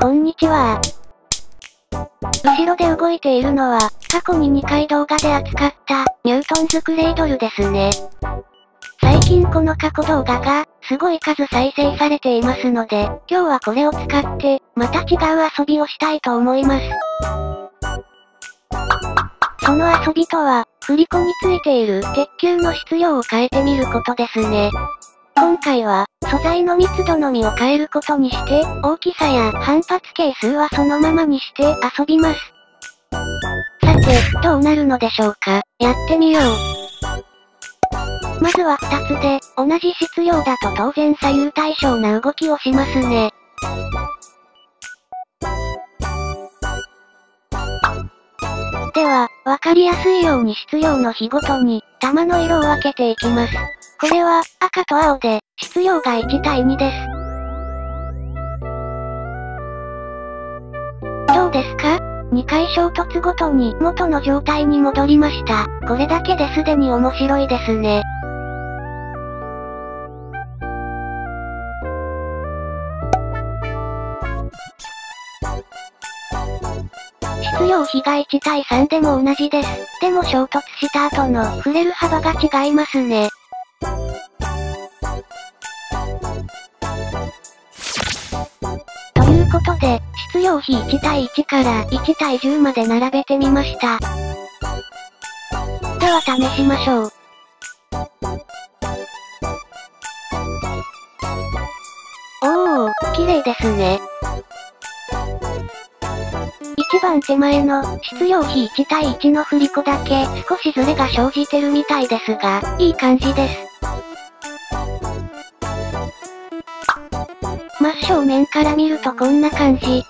こんにちは。後ろで動いているのは、過去に2回動画で扱った、ニュートンズクレイドルですね。最近この過去動画が、すごい数再生されていますので、今日はこれを使って、また違う遊びをしたいと思います。その遊びとは、振り子についている鉄球の質量を変えてみることですね。今回は、素材の密度のみを変えることにして、大きさや反発係数はそのままにして遊びます。さて、どうなるのでしょうかやってみよう。まずは2つで、同じ質量だと当然左右対称な動きをしますね。では、わかりやすいように質量の比ごとに、玉の色を分けていきます。これは、赤と青で、質量が1対2です。どうですか ?2 回衝突ごとに元の状態に戻りました。これだけですでに面白いですね。質量比が1対3でも同じです。でも衝突した後の触れる幅が違いますね。ことで、質量比1対1から1対10まで並べてみました。では試しましょう。おー、綺麗ですね。一番手前の、質量比1対1の振り子だけ、少しズレが生じてるみたいですが、いい感じです。正面から見るとこんな感じ。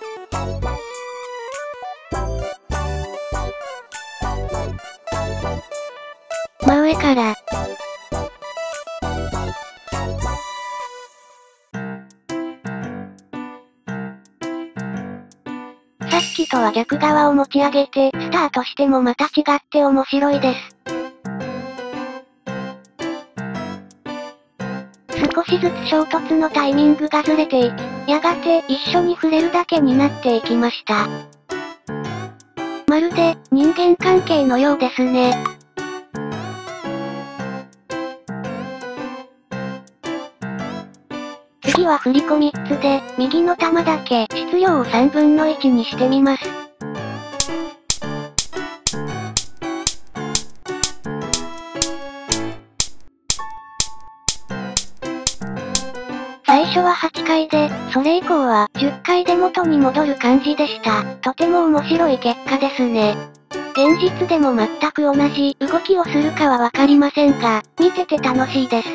真上から、さっきとは逆側を持ち上げて、スタートしてもまた違って面白いです。少しずつ衝突のタイミングがずれていき、やがて一緒に触れるだけになっていきました。まるで人間関係のようですね。次は振り子3つで、右の玉だけ、質量を3分の1にしてみます。初は8回で、それ以降は10回で元に戻る感じでした。とても面白い結果ですね。現実でも全く同じ動きをするかはわかりませんが、見てて楽しいです。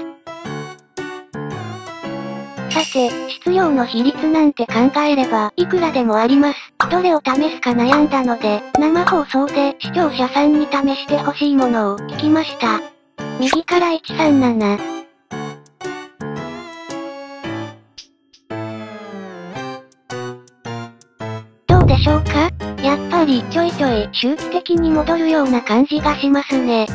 さて、質量の比率なんて考えれば、いくらでもあります。どれを試すか悩んだので、生放送で視聴者さんに試してほしいものを聞きました。右から137。しょうか？やっぱりちょいちょい周期的に戻るような感じがしますね。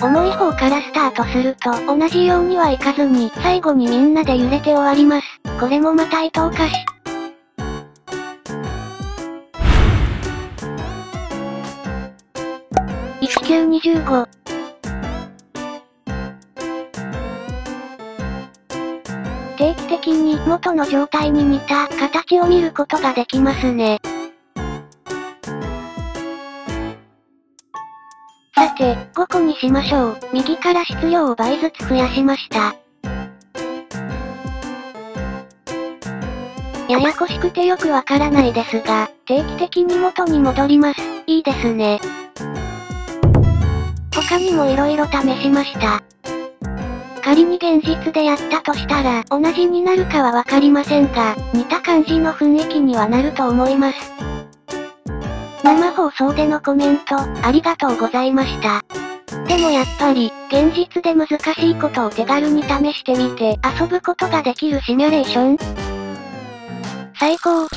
重い方からスタートすると同じようにはいかずに最後にみんなで揺れて終わります。これもまた伊藤歌詞。1925定期的に元の状態に似た形を見ることができますね。さて、5個にしましょう。右から質量を倍ずつ増やしました。ややこしくてよくわからないですが、定期的に元に戻ります。いいですね。他にも色々試しました。仮に現実でやったとしたら、同じになるかはわかりませんが、似た感じの雰囲気にはなると思います。生放送でのコメント、ありがとうございました。でもやっぱり、現実で難しいことを手軽に試してみて遊ぶことができるシミュレーション？最高